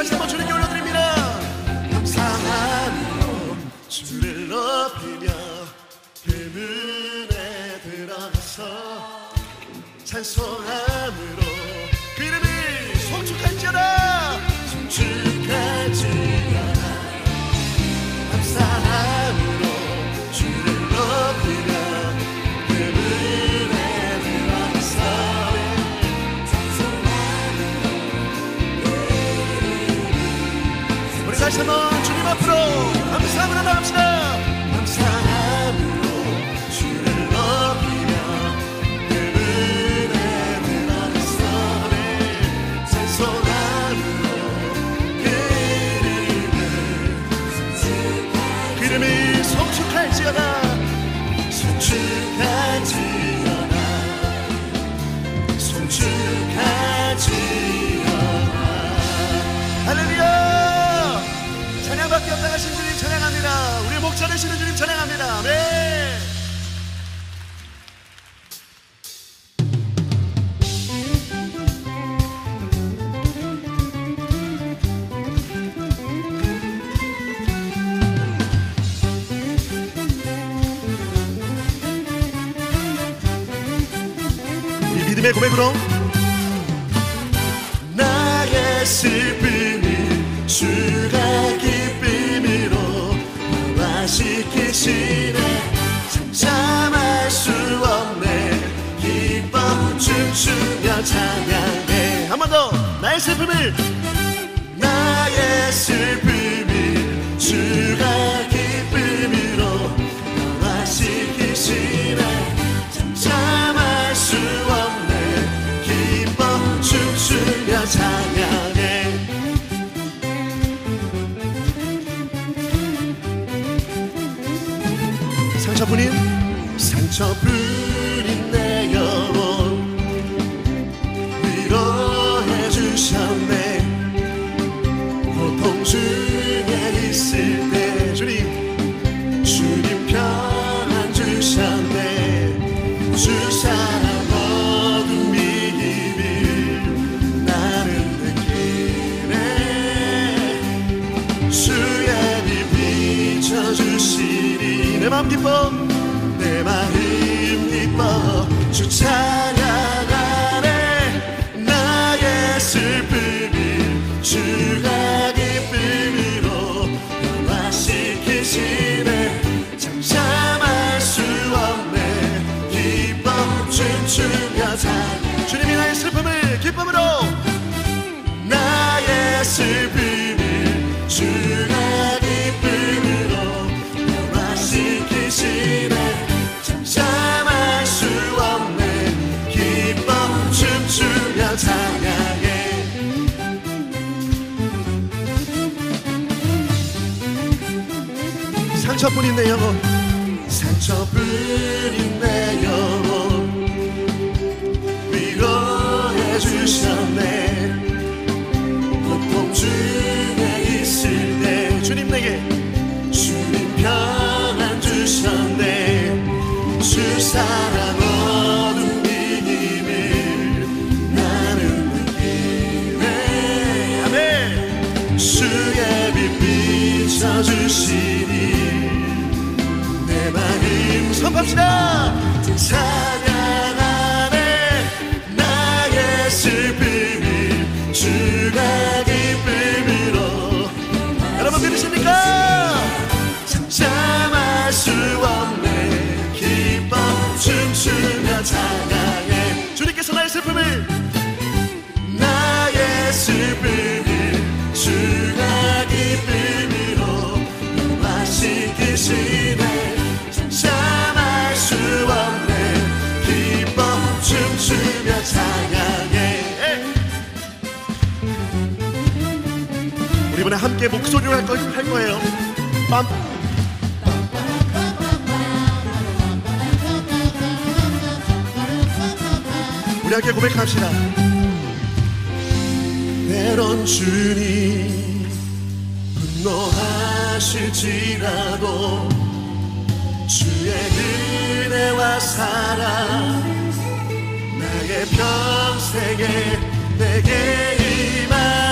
다시 한번 주님께 올려드립니다. 감사하는 놈 주를 높이며 그 눈에 들어가서 찬송하 전해시는 주님 찬양합니다. 네. 믿음의 고백으로 나의 슬픔을 수가 지키시네 잠잠할 수 없네. 기쁨 춤추며 찬양해. 한 번 더 나의 슬픔을. 나의 슬픔을. 주가 상처뿐인 내 영혼 위로해 주셨네. 고통 중에 있을 때 주님 주님 평안 주셨네. 주 사랑 비춰주시니 내 마음 기뻐 상처뿐인 내 영혼 상처뿐인 내 영혼 위로해 주셨네. 고통 중에 있을 때 주님 내게. 주님 평안 주셨네. 주 사랑 어 마음 선포합시다. 찬양하네 나의 슬픔을 주가 기쁨으로 여러분 믿으십니까? 잠잠할 수 없네. 기뻐 춤추며 찬양해. 주님께서 나의 슬픔을 나의 슬픔 이번에 함께 목소리로 할, 거, 할 거예요. 빰. 우리 함께 고백합시다. 때론 주님 분노하실지라도 주의 은혜와 사랑 나의 평생에 내게 나의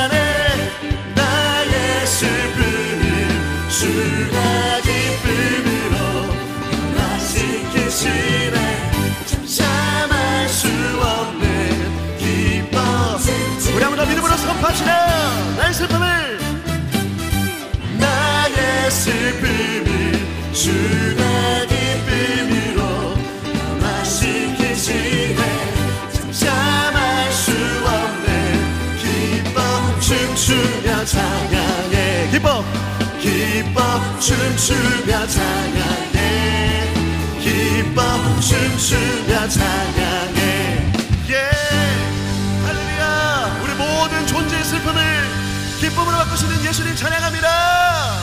슬픔을 주가 기쁨으로 변화시키시네. 잠잠할 수 없는 기뻐. 우리 한번 더 믿음으로 선포합시다 나의 슬픔을. 나의 슬픔을 주가 기쁨으로 변화시키시네. 잠잠할 수 없네 기뻐. 춤추며 찬양해 기뻐 기뻐 춤추며 찬양해 기뻐 춤추며 찬양해 예. 할렐루야. 우리 모든 존재의 슬픔을 기쁨으로 바꾸시는 예수님 찬양합니다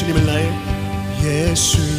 아멘 예수님을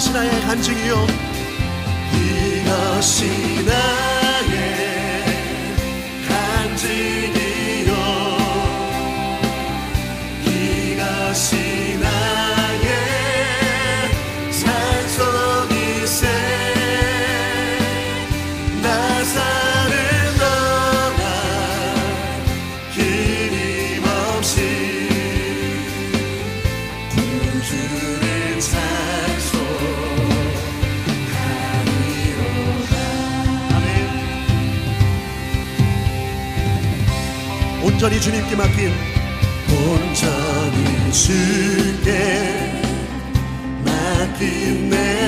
이것이 나의 간증이요. 이것이 나 온전히 주님께 맡긴 온전히 주께 맡긴 내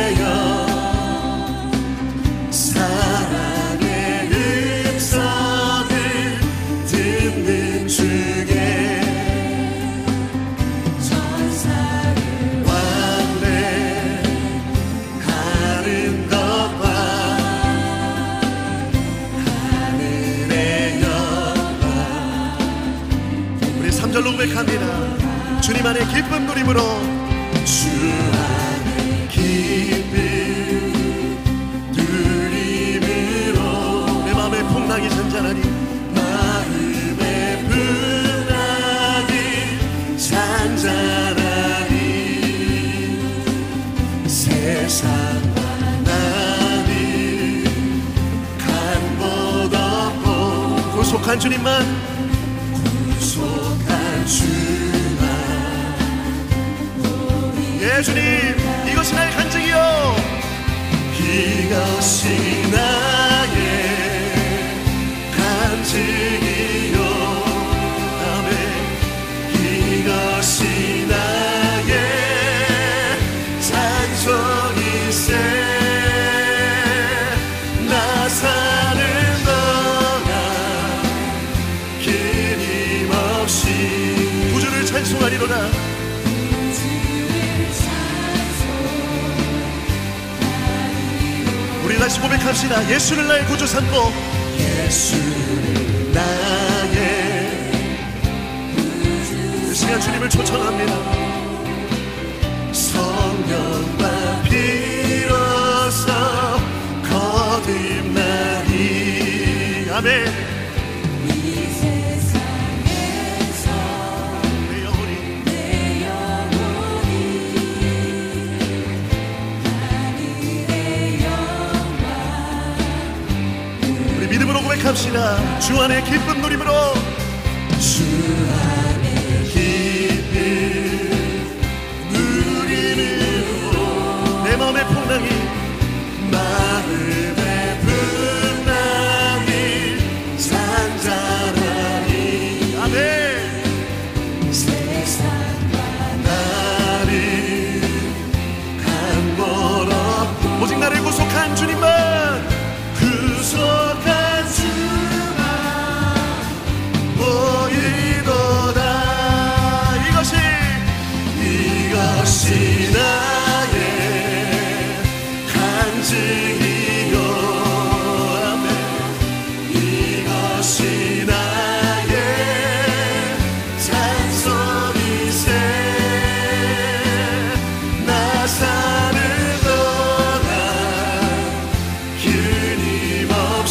고백합시다. 예수를 나의 구주 삼고 예수를 나의 그 시간 주님을 초청합니다. 성령과 빌어서 거듭나리 아멘. 고백합시다. 주 안에 기쁜 누림으로. 주 안에 기쁜 누림으로. 내 마음의 풍랑이 나를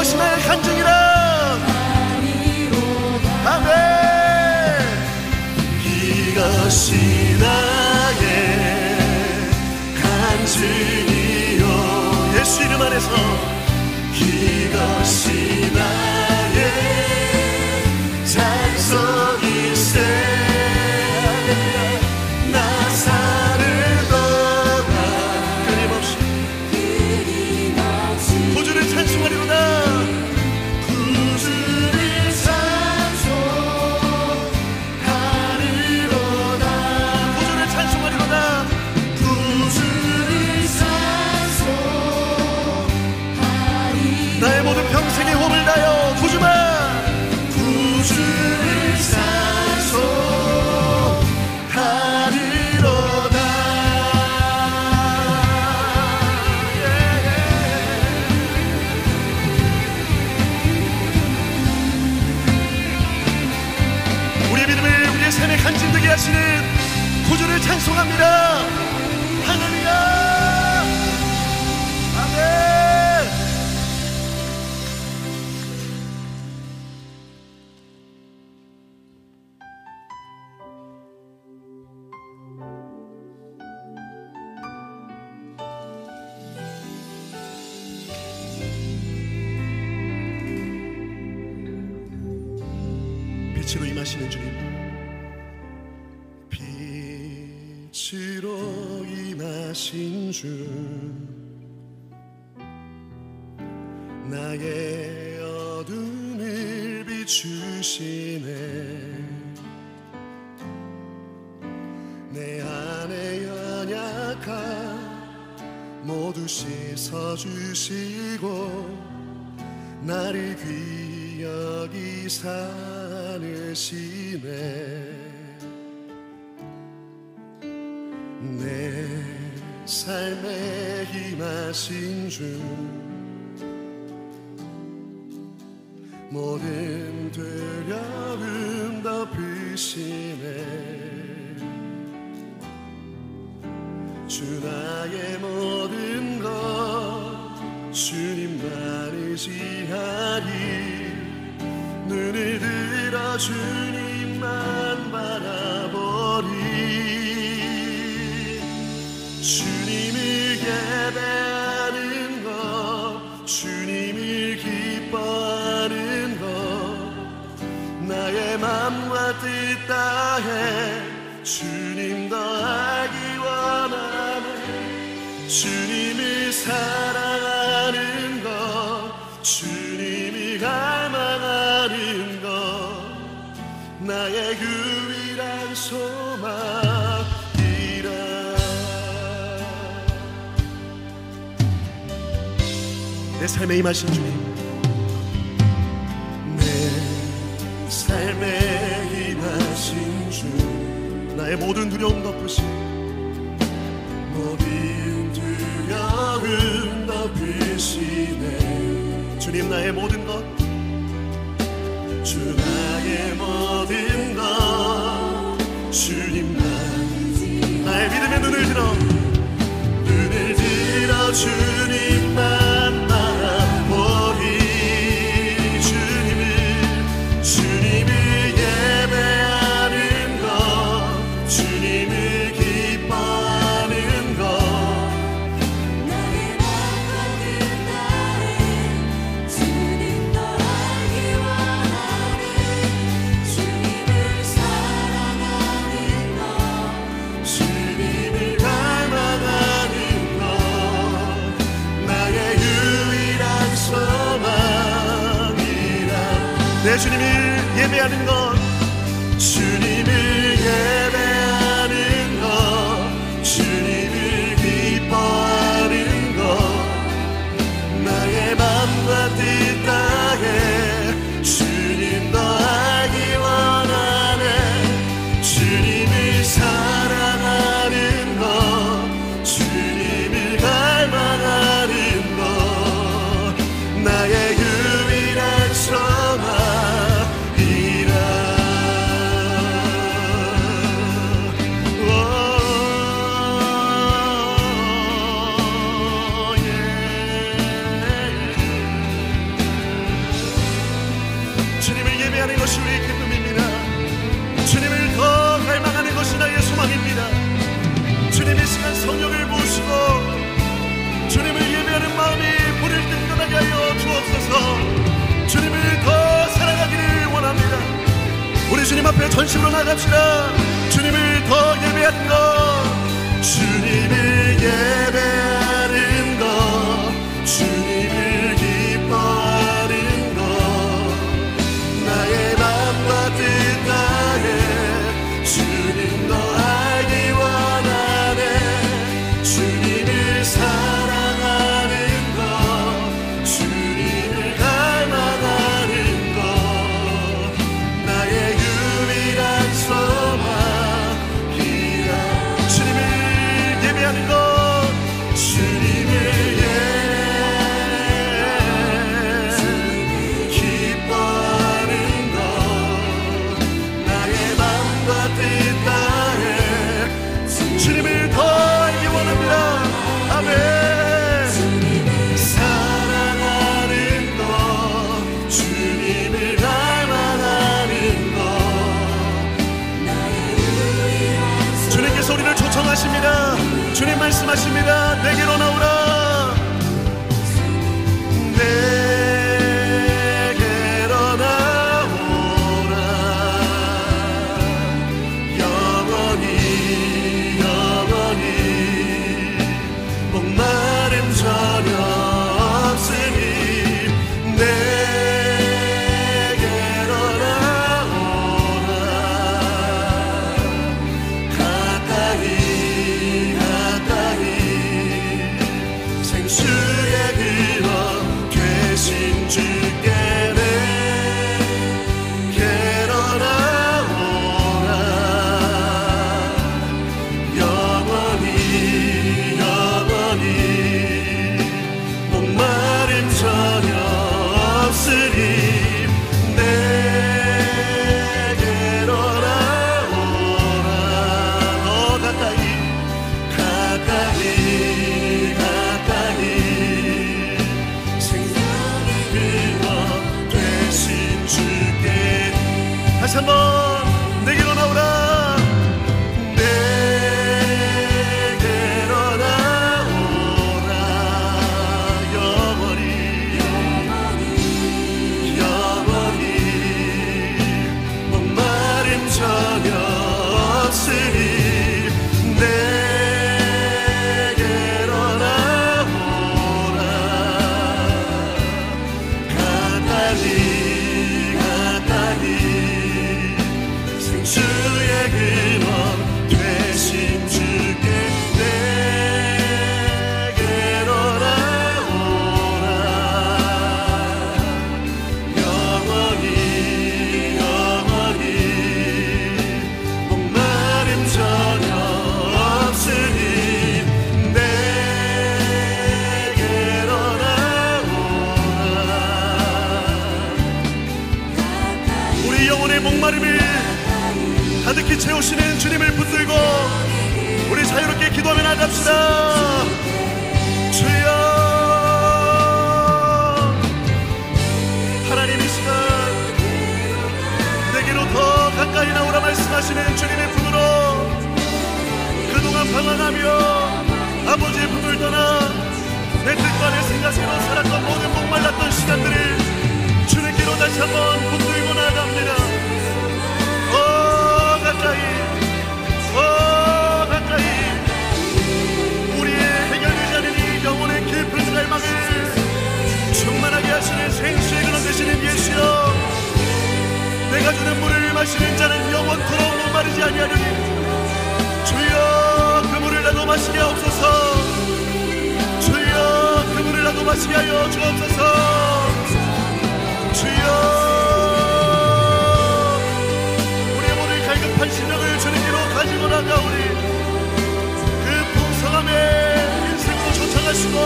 것이 나의 간증이라. 아멘. 이것이 나의 간증이요 예수 이름 안에서 이것이 나의 찬송일세. 임하시는 주님. 빛으로 임하신 주 나의 어둠을 비추시네. 내 안에 연약함 모두 씻어주시고 나를 귀여기 사 느시네 내 삶에 임하신 주 모든 두려움 덮으시네. 주 나의 모든 것 주님만 의지하리. 눈을 들어 주님만 바라보리 주님을 예배하는 것 주님을 기뻐하는 것 나의 맘과 뜻 다해 주님 더 알기 원하네. 주님을 사랑 삶에 임하신 주님. 내 삶에 임하신 주. 나의 모든 두려움 덮으시 모든 두려움 덮으시네. 주님 나의 모든 것. 주 나의 모든 것. 주님만 나의 믿음의 눈을 들어. 눈을 들어 주님 내 주님을 예배하는 것 주님 앞에 전심으로 나갑시다. 주님을 더 예배하는 것, 주님을 예 있게 하여 주옵소서. 주여. 우리 모두 갈급한 심령을 주님께로 가지고 나가오리 그 풍성함에 인생으로 쫓아가시고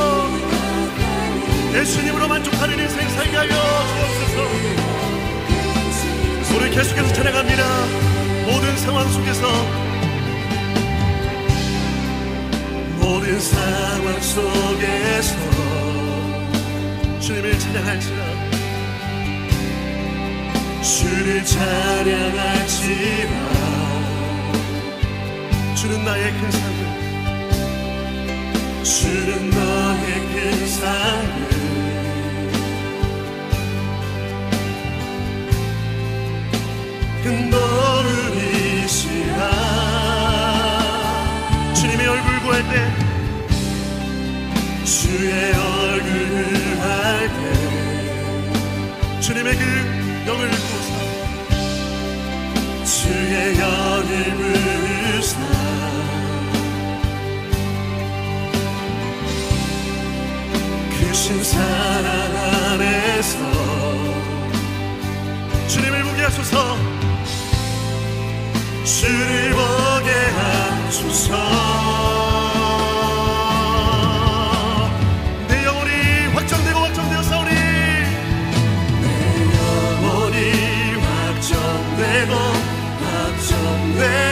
예수님으로 만족하는 인생 살게 하여 주옵소서. 우리 계속해서 찬양합니다. 모든 상황 속에서. 모든 상황 속에서. 주님을 찬양할지라. 주를 찬양할지라. 주는 나의 큰 사랑. 주는 너의 큰 사랑. 큰 너를 이시라. 주님의 얼굴 구할 때 주의 얼굴을 날때 주님의 그 영을 구사 주의 영을 구사 그신 사랑 안에서 주님을 보게 하소서. 주를 보게 하소서. there.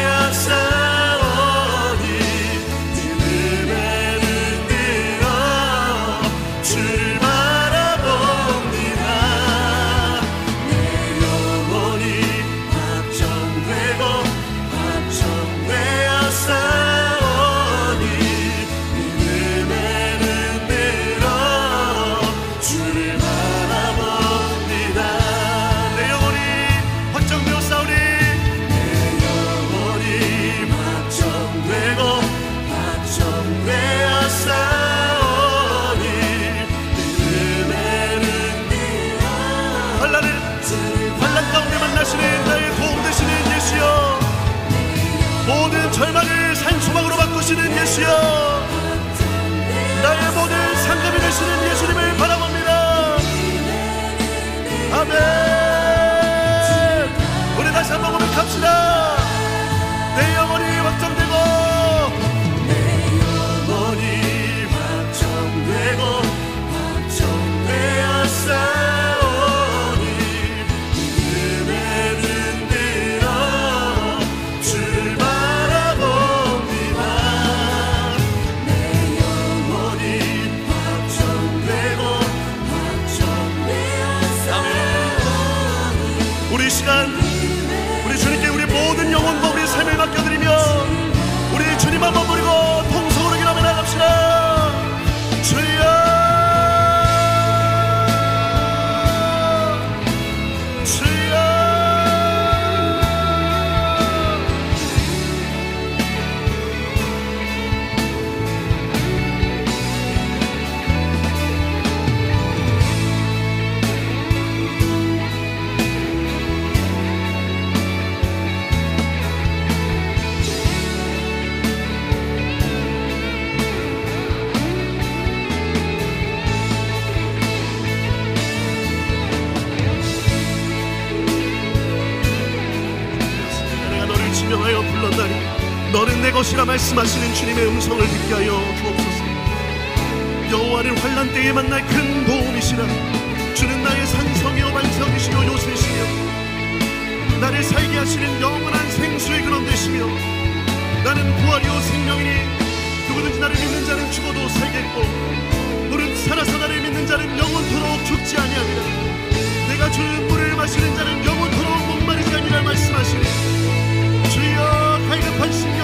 것이라 말씀하시는 주님의 음성을 듣게 하여 주옵소서. 여호와를 환란 때에 만날 큰 도움이시라. 주는 나의 산성이요 반석이시요 요새시며 나를 살게 하시는 영원한 생수의 근원 되시며 나는 부활이요 생명이니 누구든지 나를 믿는 자는 죽어도 살겠고 너는 살아서 나를 믿는 자는 영원토록 죽지 아니하리라. 내가 주는 물을 마시는 자는 영원토록 목마르지 아니라 말씀하시니 주여 갈급한 심령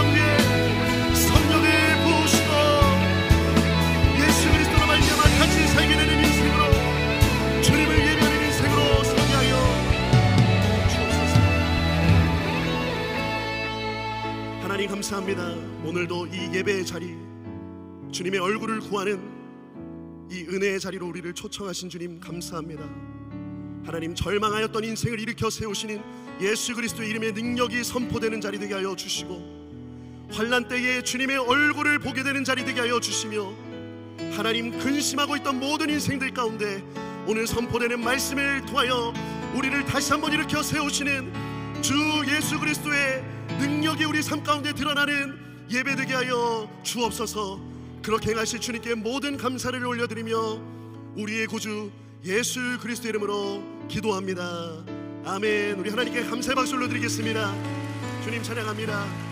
감사합니다. 오늘도 이 예배의 자리 주님의 얼굴을 구하는 이 은혜의 자리로 우리를 초청하신 주님 감사합니다. 하나님 절망하였던 인생을 일으켜 세우시는 예수 그리스도의 이름의 능력이 선포되는 자리 되게 하여 주시고 환란 때에 주님의 얼굴을 보게 되는 자리 되게 하여 주시며 하나님 근심하고 있던 모든 인생들 가운데 오늘 선포되는 말씀을 통하여 우리를 다시 한번 일으켜 세우시는 주 예수 그리스도의 능력이 우리 삶 가운데 드러나는 예배 되게 하여 주옵소서. 그렇게 행하실 주님께 모든 감사를 올려드리며 우리의 구주 예수 그리스도 이름으로 기도합니다. 아멘. 우리 하나님께 감사의 박수 올려드리겠습니다. 주님 찬양합니다